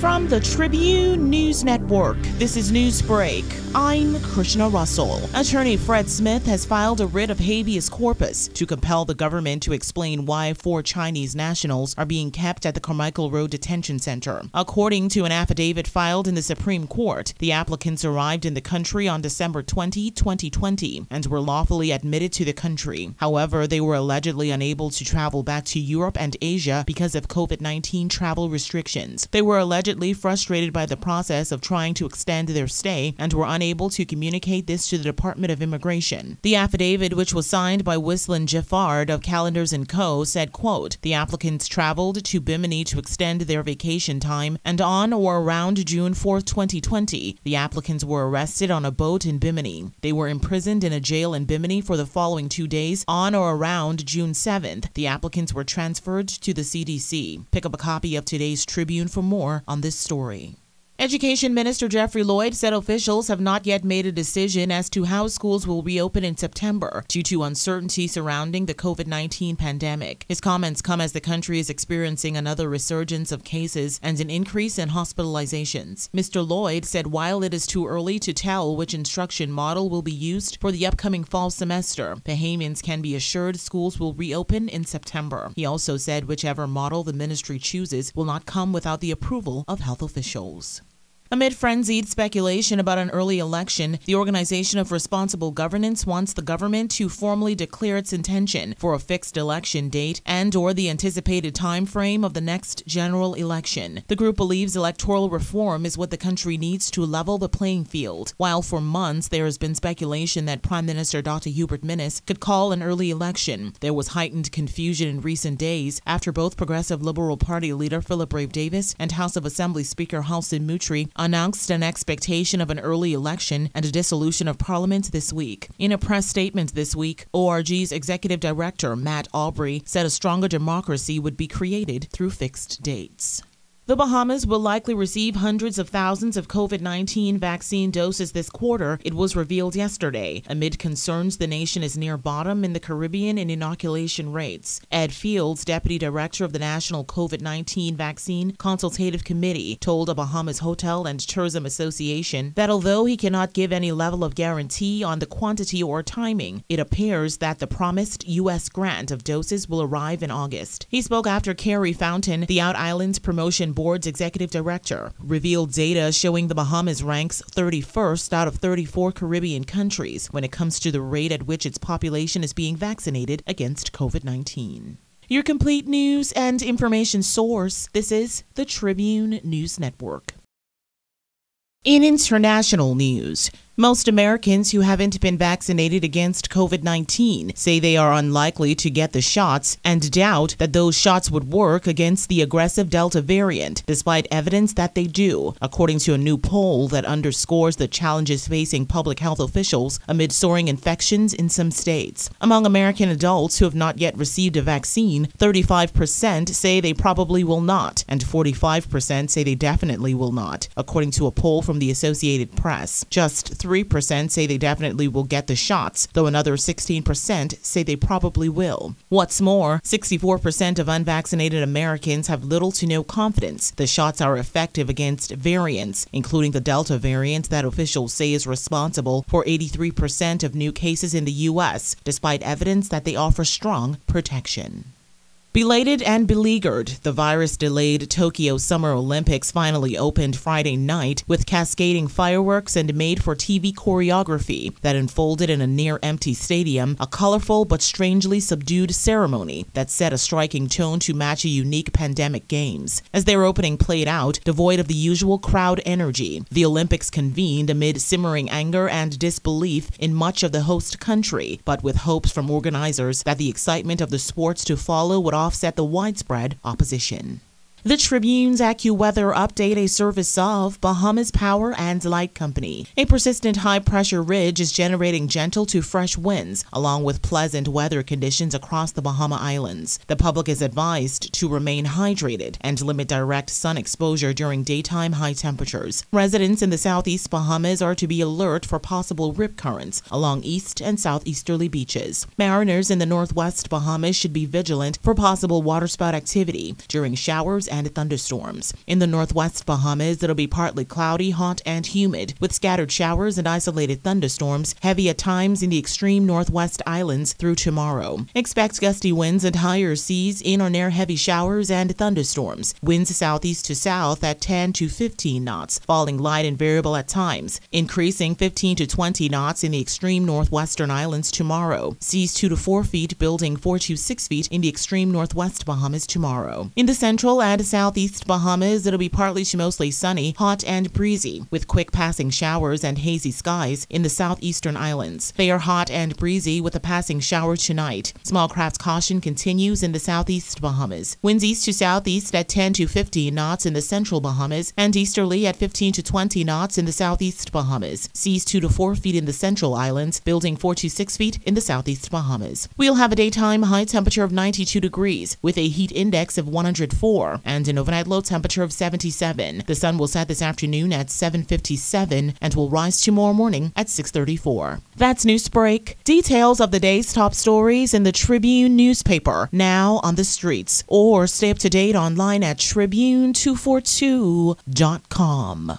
From the Tribune News Network, this is Newsbreak. I'm Krishna Russell. Attorney Fred Smith has filed a writ of habeas corpus to compel the government to explain why four Chinese nationals are being kept at the Carmichael Road Detention Center. According to an affidavit filed in the Supreme Court, the applicants arrived in the country on December 20, 2020, and were lawfully admitted to the country. However, they were allegedly unable to travel back to Europe and Asia because of COVID 19 travel restrictions. They were allegedly allegedly frustrated by the process of trying to extend their stay and were unable to communicate this to the Department of Immigration. The affidavit, which was signed by Wislin Giffard of Callenders & Co., said, quote, The applicants traveled to Bimini to extend their vacation time, and on or around June 4, 2020, the applicants were arrested on a boat in Bimini. They were imprisoned in a jail in Bimini for the following two days. On or around June 7th, the applicants were transferred to the CDC. Pick up a copy of today's Tribune for more on this story. Education Minister Jeffrey Lloyd said officials have not yet made a decision as to how schools will reopen in September due to uncertainty surrounding the COVID 19 pandemic. His comments come as the country is experiencing another resurgence of cases and an increase in hospitalizations. Mr. Lloyd said while it is too early to tell which instruction model will be used for the upcoming fall semester, Bahamians can be assured schools will reopen in September. He also said whichever model the ministry chooses will not come without the approval of health officials. Amid frenzied speculation about an early election, the Organization of Responsible Governance wants the government to formally declare its intention for a fixed election date and or the anticipated time frame of the next general election. The group believes electoral reform is what the country needs to level the playing field. While for months there has been speculation that Prime Minister Dr. Hubert Minnis could call an early election, there was heightened confusion in recent days after both Progressive Liberal Party leader Philip Brave Davis and House of Assembly Speaker Halson Moultrie announced an expectation of an early election and a dissolution of parliament this week. In a press statement this week, ORG's executive director, Matt Aubry, said a stronger democracy would be created through fixed dates. The Bahamas will likely receive hundreds of thousands of COVID 19 vaccine doses this quarter, it was revealed yesterday, amid concerns the nation is near bottom in the Caribbean in inoculation rates. Ed Fields, deputy director of the National COVID 19 Vaccine Consultative Committee, told a Bahamas Hotel and Tourism Association that although he cannot give any level of guarantee on the quantity or timing, it appears that the promised U.S. grant of doses will arrive in August. He spoke after Kerry Fountain, the Out Islands Promotion Board's executive director, revealed data showing the Bahamas ranks 31st out of 34 Caribbean countries when it comes to the rate at which its population is being vaccinated against COVID 19. Your complete news and information source this is the Tribune News Network. In international news, most Americans who haven't been vaccinated against COVID 19 say they are unlikely to get the shots and doubt that those shots would work against the aggressive Delta variant, despite evidence that they do, according to a new poll that underscores the challenges facing public health officials amid soaring infections in some states. Among American adults who have not yet received a vaccine, 35% say they probably will not, and 45% say they definitely will not, according to a poll from the Associated Press. Just 3% say they definitely will get the shots, though another 16% say they probably will. What's more, 64% of unvaccinated Americans have little to no confidence the shots are effective against variants, including the Delta variant that officials say is responsible for 83% of new cases in the U.S., despite evidence that they offer strong protection. Belated and beleaguered, the virus delayed Tokyo Summer Olympics finally opened Friday night with cascading fireworks and made for TV choreography that unfolded in a near empty stadium, a colorful but strangely subdued ceremony that set a striking tone to match a unique pandemic games. As their opening played out, devoid of the usual crowd energy, the Olympics convened amid simmering anger and disbelief in much of the host country, but with hopes from organizers that the excitement of the sports to follow would offset the widespread opposition. The Tribune's AccuWeather update a service of Bahamas Power and Light Company. A persistent high pressure ridge is generating gentle to fresh winds, along with pleasant weather conditions across the Bahama Islands. The public is advised to remain hydrated and limit direct sun exposure during daytime high temperatures. Residents in the southeast Bahamas are to be alert for possible rip currents along east and southeasterly beaches. Mariners in the northwest Bahamas should be vigilant for possible waterspout activity during showers and thunderstorms. In the northwest Bahamas, it'll be partly cloudy, hot, and humid, with scattered showers and isolated thunderstorms, heavy at times in the extreme northwest islands through tomorrow. Expect gusty winds and higher seas in or near heavy showers and thunderstorms. Winds southeast to south at 10 to 15 knots, falling light and variable at times, increasing 15 to 20 knots in the extreme northwestern islands tomorrow. Seas 2 to 4 feet, building 4 to 6 feet in the extreme northwest Bahamas tomorrow. In the central and southeast Bahamas, it'll be partly to mostly sunny, hot, and breezy, with quick passing showers and hazy skies in the southeastern islands. They are hot and breezy with a passing shower tonight. Small craft caution continues in the southeast Bahamas. Winds east to southeast at 10 to 15 knots in the central Bahamas and easterly at 15 to 20 knots in the southeast Bahamas. Seas 2 to 4 feet in the central islands, building 4 to 6 feet in the southeast Bahamas. We'll have a daytime high temperature of 92 degrees with a heat index of 104 and an overnight low temperature of 77. The sun will set this afternoon at 7:57 and will rise tomorrow morning at 6:34. That's Newsbreak. Details of the day's top stories in the Tribune newspaper now on the streets or stay up to date online at tribune242.com.